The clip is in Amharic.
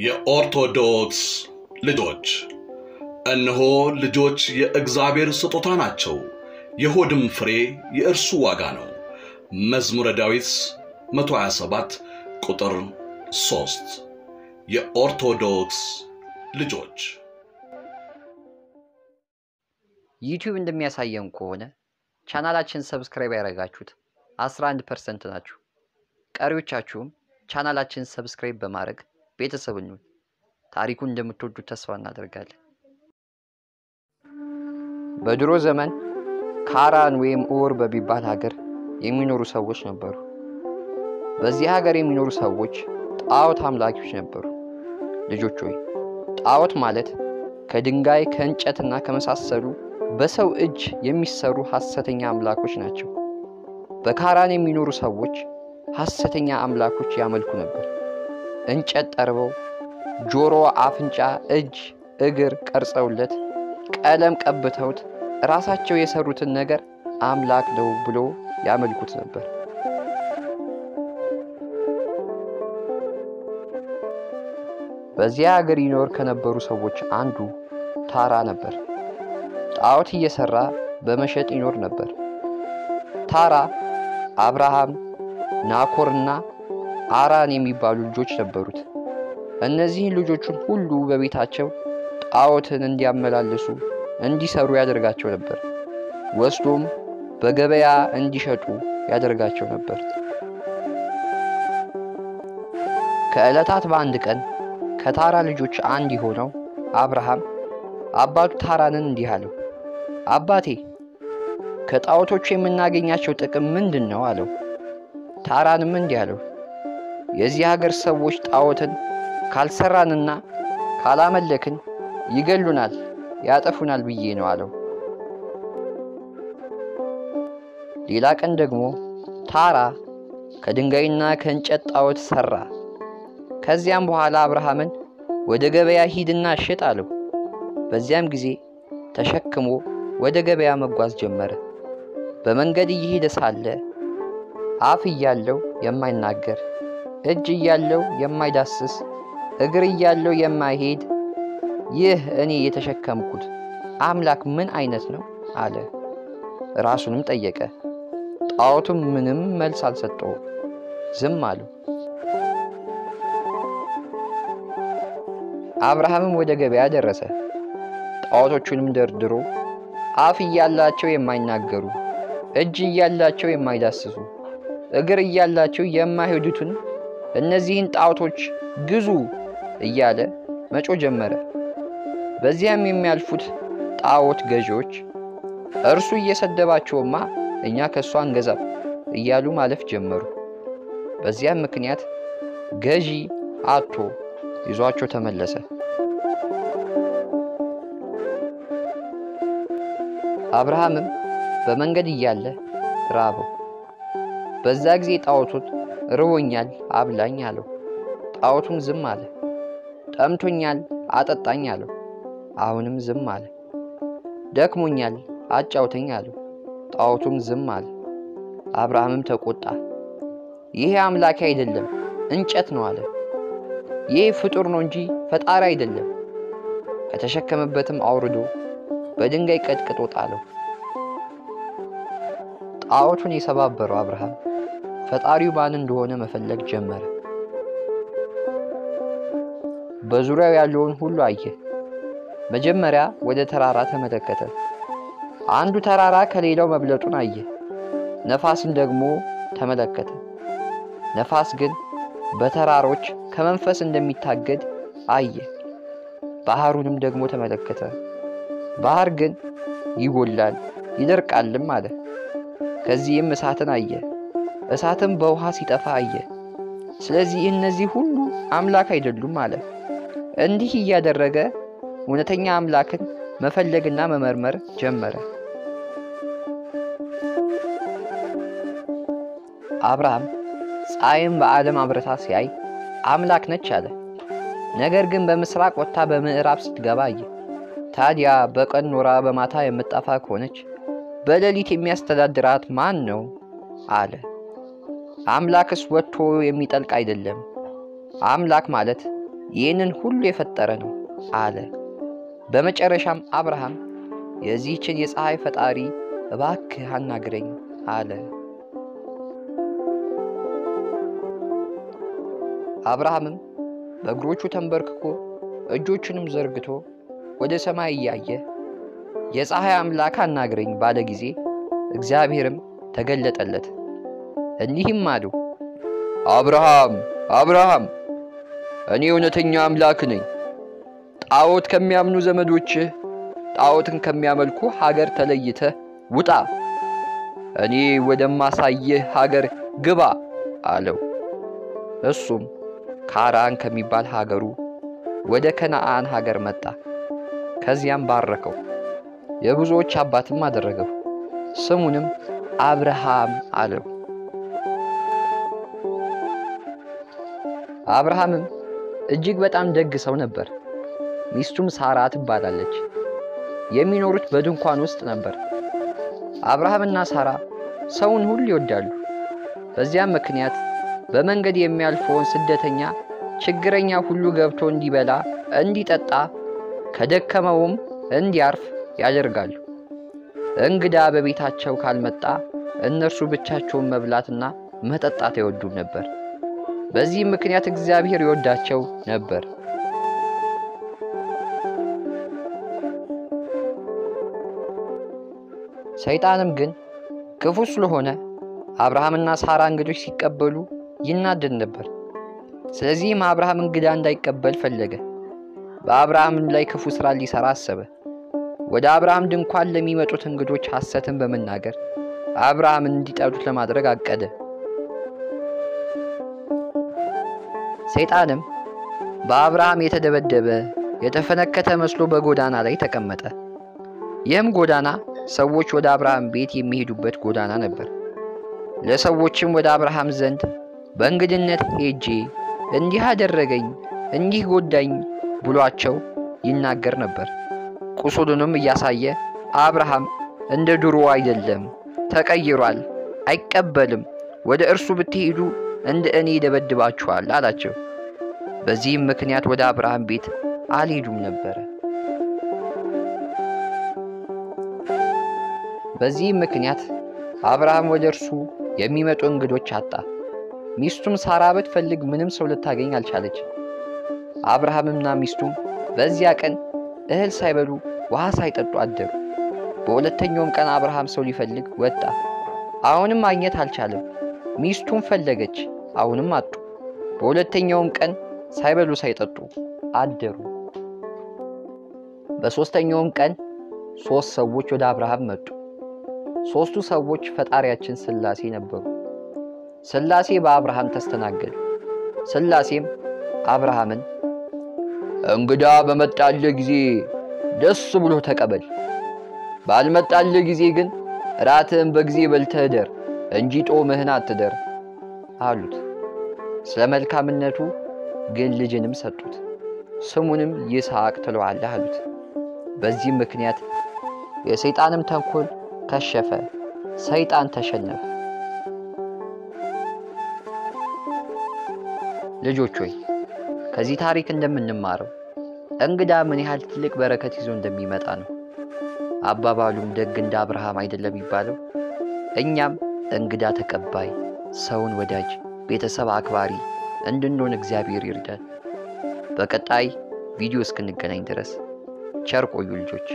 የኦርቶዶክስ ልጆች እነሆ ልጆች የእግዚአብሔር ስጦታ ናቸው፣ የሆድም ፍሬ የእርሱ ዋጋ ነው። መዝሙረ ዳዊት 127 ቁጥር 3 የኦርቶዶክስ ልጆች ዩቲዩብ እንደሚያሳየን ከሆነ ቻናላችን subscribe ያደረጋችሁት 11 percent ናችሁ። ቀሪዎቻችሁም ቻናላችን subscribe በማድረግ ቤተሰብ እንሁን። ታሪኩን እንደምትወዱት ተስፋ እናደርጋለን። በድሮ ዘመን ካራን ወይም ኡር በሚባል ሀገር የሚኖሩ ሰዎች ነበሩ። በዚህ ሀገር የሚኖሩ ሰዎች ጣዖት አምላኪዎች ነበሩ። ልጆች ሆይ ጣዖት ማለት ከድንጋይ ከእንጨትና ከመሳሰሉ በሰው እጅ የሚሰሩ ሐሰተኛ አምላኮች ናቸው። በካራን የሚኖሩ ሰዎች ሐሰተኛ አምላኮች ያመልኩ ነበር። እንጨት ጠርበው ጆሮ፣ አፍንጫ፣ እጅ፣ እግር ቀርጸውለት ቀለም ቀብተውት ራሳቸው የሰሩትን ነገር አምላክ ነው ብሎ ያመልኩት ነበር። በዚያ ሀገር ይኖር ከነበሩ ሰዎች አንዱ ታራ ነበር። ጣዖት እየሰራ በመሸጥ ይኖር ነበር። ታራ አብርሃም፣ ናኮርና አራን የሚባሉ ልጆች ነበሩት። እነዚህን ልጆቹን ሁሉ በቤታቸው ጣዖትን እንዲያመላልሱ እንዲሰሩ ያደርጋቸው ነበር። ወስዶም በገበያ እንዲሸጡ ያደርጋቸው ነበር። ከዕለታት በአንድ ቀን ከታራ ልጆች አንድ የሆነው አብርሃም አባቱ ታራንን እንዲህ አለው፣ አባቴ ከጣዖቶቹ የምናገኛቸው ጥቅም ምንድን ነው? አለው። ታራንም እንዲህ አለው፣ የዚህ ሀገር ሰዎች ጣዖትን ካልሰራንና ካላመለክን ይገሉናል፣ ያጠፉናል ብዬ ነው አለው። ሌላ ቀን ደግሞ ታራ ከድንጋይና ከእንጨት ጣዖት ሰራ። ከዚያም በኋላ አብርሃምን ወደ ገበያ ሂድና ሽጥ አለው። በዚያም ጊዜ ተሸክሞ ወደ ገበያ መጓዝ ጀመረ። በመንገድ እየሄደ ሳለ አፍ እያለው የማይናገር እጅ እያለው የማይዳስስ እግር እያለው የማይሄድ ይህ እኔ የተሸከምኩት አምላክ ምን አይነት ነው አለ። ራሱንም ጠየቀ። ጣዖቱም ምንም መልስ አልሰጠውም፣ ዝም አለው። አብርሃምም ወደ ገበያ ደረሰ። ጣዖቶቹንም ደርድሮ አፍ እያላቸው የማይናገሩ እጅ እያላቸው የማይዳስሱ እግር እያላቸው የማይሄዱትን እነዚህን ጣዖቶች ግዙ እያለ መጮ ጀመረ። በዚያም የሚያልፉት ጣዖት ገዢዎች እርሱ እየሰደባቸውማ እኛ ከእሱ አንገዛም እያሉ ማለፍ ጀመሩ። በዚያም ምክንያት ገዢ አቶ ይዟቸው ተመለሰ። አብርሃምም በመንገድ እያለ ራበው። በዛ ጊዜ ጣዖቱን ርቦኛል አብላኝ አለው። ጣዖቱም ዝም አለ። ጠምቶኛል አጠጣኝ አለው። አሁንም ዝም አለ። ደክሞኛል አጫውተኝ አለው። ጣዖቱም ዝም አለ። አብርሃምም ተቆጣ። ይሄ አምላኬ አይደለም እንጨት ነው አለ። ይህ ፍጡር ነው እንጂ ፈጣሪ አይደለም። ከተሸከመበትም አውርዶ በድንጋይ ቀጥቅጦ ጣለው። ጣዖቱን የሰባበረው አብርሃም ፈጣሪው ማን እንደሆነ መፈለግ ጀመረ። በዙሪያው ያለውን ሁሉ አየ። መጀመሪያ ወደ ተራራ ተመለከተ። አንዱ ተራራ ከሌላው መብለጡን አየ። ነፋስን ደግሞ ተመለከተ። ነፋስ ግን በተራሮች ከመንፈስ እንደሚታገድ አየ። ባህሩንም ደግሞ ተመለከተ። ባህር ግን ይጎላል ይደርቃልም አለ። ከዚህም እሳትን አየ። እሳትም በውሃ ሲጠፋ አየ። ስለዚህ እነዚህ ሁሉ አምላክ አይደሉም አለ። እንዲህ እያደረገ እውነተኛ አምላክን መፈለግና መመርመር ጀመረ። አብርሃም ፀሐይም በዓለም አብረታ ሲያይ አምላክ ነች አለ። ነገር ግን በምስራቅ ወጥታ በምዕራብ ስትገባ አየ። ታዲያ በቀን ኖራ በማታ የምጠፋ ከሆነች በሌሊት የሚያስተዳድራት ማን ነው አለ። አምላክስ ወጥቶ የሚጠልቅ አይደለም። አምላክ ማለት ይህንን ሁሉ የፈጠረ ነው አለ። በመጨረሻም አብርሃም የዚህችን የፀሐይ ፈጣሪ እባክህ አናግረኝ አለ። አብርሃምም በእግሮቹ ተንበርክኮ እጆቹንም ዘርግቶ ወደ ሰማይ እያየ የፀሐይ አምላክ አናግረኝ ባለ ጊዜ እግዚአብሔርም ተገለጠለት፣ እንዲህም አለው፣ አብርሃም አብርሃም፣ እኔ እውነተኛ አምላክ ነኝ። ጣዖት ከሚያምኑ ዘመዶችህ ጣዖትን ከሚያመልኩ ሀገር ተለይተህ ውጣ፣ እኔ ወደማሳየህ ሀገር ግባ አለው። እሱም ካራን ከሚባል ሀገሩ ወደ ከነአን ሀገር መጣ። ከዚያም ባረከው፣ የብዙዎች አባትም አደረገው። ስሙንም አብርሃም አለው። አብርሃምም እጅግ በጣም ደግ ሰው ነበር። ሚስቱም ሳራ ትባላለች። የሚኖሩት በድንኳን ውስጥ ነበር። አብርሃምና ሳራ ሰውን ሁሉ ይወዳሉ። በዚያም ምክንያት በመንገድ የሚያልፈውን ስደተኛ፣ ችግረኛ ሁሉ ገብቶ እንዲበላ፣ እንዲጠጣ፣ ከደከመውም እንዲያርፍ ያደርጋሉ። እንግዳ በቤታቸው ካልመጣ እነርሱ ብቻቸውን መብላትና መጠጣት አይወዱም ነበር። በዚህም ምክንያት እግዚአብሔር ይወዳቸው ነበር። ሰይጣንም ግን ክፉ ስለሆነ አብርሃምና ሳራ እንግዶች ሲቀበሉ ይናደድ ነበር። ስለዚህም አብርሃም እንግዳ እንዳይቀበል ፈለገ። በአብርሃምም ላይ ክፉ ሥራ ሊሠራ አሰበ። ወደ አብርሃም ድንኳን ለሚመጡት እንግዶች ሐሰትን በመናገር አብርሃምን እንዲጠሉት ለማድረግ አቀደ። ሰይጣንም በአብርሃም የተደበደበ የተፈነከተ መስሎ በጎዳና ላይ ተቀመጠ። ይህም ጎዳና ሰዎች ወደ አብርሃም ቤት የሚሄዱበት ጎዳና ነበር። ለሰዎችም ወደ አብርሃም ዘንድ በእንግድነት ሄጄ እንዲህ አደረገኝ፣ እንዲህ ጎዳኝ ብሏቸው ይናገር ነበር። ቁስሉንም እያሳየ አብርሃም እንደ ድሮ አይደለም፣ ተቀይሯል፣ አይቀበልም፣ ወደ እርሱ ብትሄዱ እንደ እኔ ይደበድባችኋል አላቸው። በዚህም ምክንያት ወደ አብርሃም ቤት አልሄዱም ነበረ። በዚህም ምክንያት አብርሃም ወደ እርሱ የሚመጡ እንግዶች አጣ። ሚስቱም ሳራ ብትፈልግ ምንም ሰው ልታገኝ አልቻለችም። አብርሃምና ሚስቱም በዚያ ቀን እህል ሳይበሉ ውሃ ሳይጠጡ አደሩ። በሁለተኛውም ቀን አብርሃም ሰው ሊፈልግ ወጣ። አሁንም ማግኘት አልቻለም። ሚስቱም ፈለገች፣ አሁንም አጡ። በሁለተኛውም ቀን ሳይበሉ ሳይጠጡ አደሩ። በሦስተኛውም ቀን ሦስት ሰዎች ወደ አብርሃም መጡ። ሦስቱ ሰዎች ፈጣሪያችን ሥላሴ ነበሩ። ሥላሴ በአብርሃም ተስተናገዱ። ሥላሴም አብርሃምን እንግዳ በመጣልህ ጊዜ ደስ ብሎ ተቀበል፣ ባልመጣልህ ጊዜ ግን እራትህን በጊዜ በልተህ እደር እንጂ ጦምህን አትደር አሉት። ስለ መልካምነቱ ግን ልጅንም ሰጡት። ስሙንም ይስሐቅ ትለዋለህ አሉት። በዚህም ምክንያት የሰይጣንም ተንኮል ከሸፈ፣ ሰይጣን ተሸነፈ። ልጆች ሆይ ከዚህ ታሪክ እንደምንማረው እንግዳ ምን ያህል ትልቅ በረከት ይዞ እንደሚመጣ ነው። አባባሉም ደግ እንደ አብርሃም አይደለም የሚባለው። እኛም እንግዳ ተቀባይ፣ ሰውን ወዳጅ፣ ቤተሰብ አክባሪ እንድንሆን እግዚአብሔር ይርዳል። በቀጣይ ቪዲዮ እስክንገናኝ ድረስ ቸር ቆዩ ልጆች።